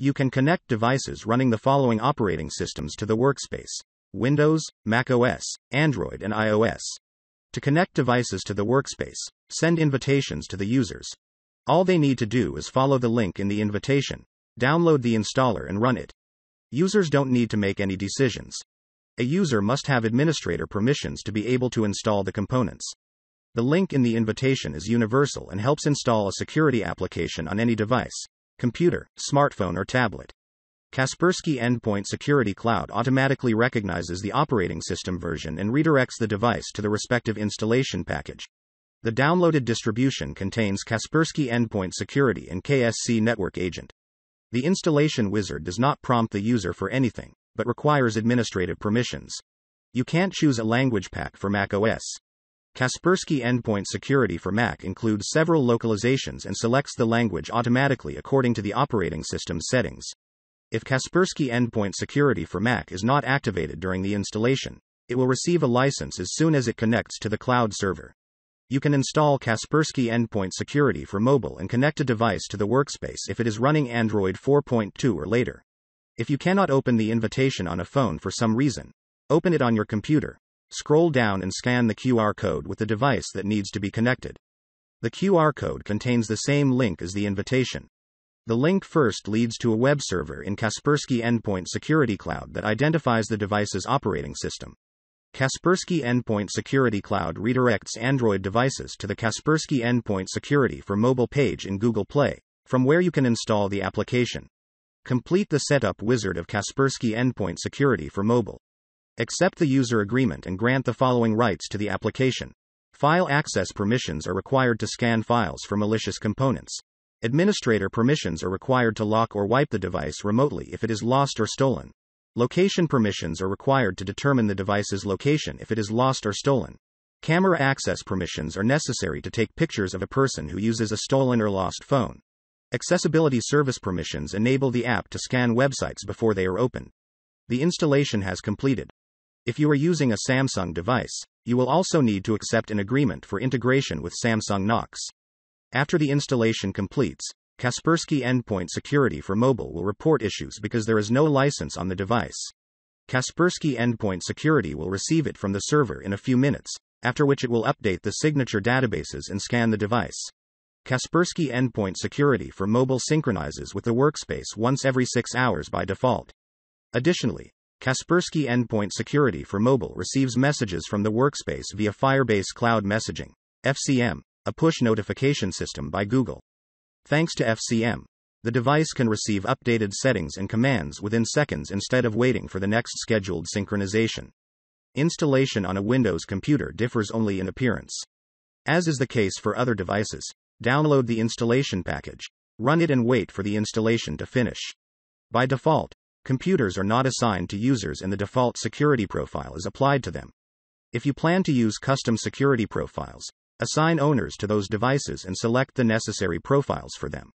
You can connect devices running the following operating systems to the workspace Windows, Mac OS, Android, and iOS. To connect devices to the workspace, send invitations to the users. All they need to do is follow the link in the invitation, download the installer, and run it. Users don't need to make any decisions. A user must have administrator permissions to be able to install the components. The link in the invitation is universal and helps install a security application on any device computer, smartphone, or tablet. Kaspersky Endpoint Security Cloud automatically recognizes the operating system version and redirects the device to the respective installation package. The downloaded distribution contains Kaspersky Endpoint Security and KSC Network Agent. The installation wizard does not prompt the user for anything, but requires administrative permissions. You can't choose a language pack for Mac OS. Kaspersky Endpoint Security for Mac includes several localizations and selects the language automatically according to the operating system's settings. If Kaspersky Endpoint Security for Mac is not activated during the installation, it will receive a license as soon as it connects to the cloud server. You can install Kaspersky Endpoint Security for mobile and connect a device to the workspace if it is running Android 4.2 or later. If you cannot open the invitation on a phone for some reason, open it on your computer. Scroll down and scan the QR code with the device that needs to be connected. The QR code contains the same link as the invitation. The link first leads to a web server in Kaspersky Endpoint Security Cloud that identifies the device's operating system. Kaspersky Endpoint Security Cloud redirects Android devices to the Kaspersky Endpoint Security for Mobile page in Google Play, from where you can install the application. Complete the setup wizard of Kaspersky Endpoint Security for Mobile. Accept the user agreement and grant the following rights to the application. File access permissions are required to scan files for malicious components. Administrator permissions are required to lock or wipe the device remotely if it is lost or stolen. Location permissions are required to determine the device's location if it is lost or stolen. Camera access permissions are necessary to take pictures of a person who uses a stolen or lost phone. Accessibility service permissions enable the app to scan websites before they are opened. The installation has completed. If you are using a Samsung device, you will also need to accept an agreement for integration with Samsung Knox. After the installation completes, Kaspersky Endpoint Security for Mobile will report issues because there is no license on the device. Kaspersky Endpoint Security will receive it from the server in a few minutes, after which it will update the signature databases and scan the device. Kaspersky Endpoint Security for Mobile synchronizes with the workspace once every 6 hours by default. Additionally, Kaspersky Endpoint Security for Mobile receives messages from the workspace via Firebase Cloud Messaging, FCM, a push notification system by Google. Thanks to FCM, the device can receive updated settings and commands within seconds instead of waiting for the next scheduled synchronization. Installation on a Windows computer differs only in appearance. As is the case for other devices, download the installation package, run it, and wait for the installation to finish. By default, computers are not assigned to users and the default security profile is applied to them. If you plan to use custom security profiles, assign owners to those devices and select the necessary profiles for them.